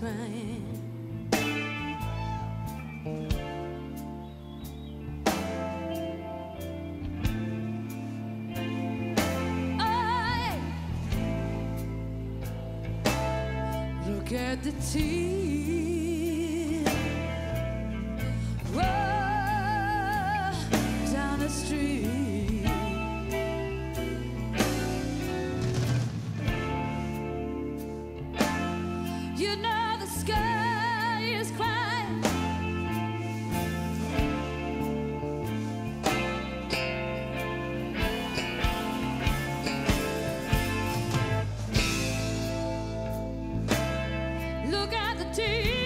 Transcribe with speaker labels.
Speaker 1: crying. Oh, Look at the tears Look at the tears.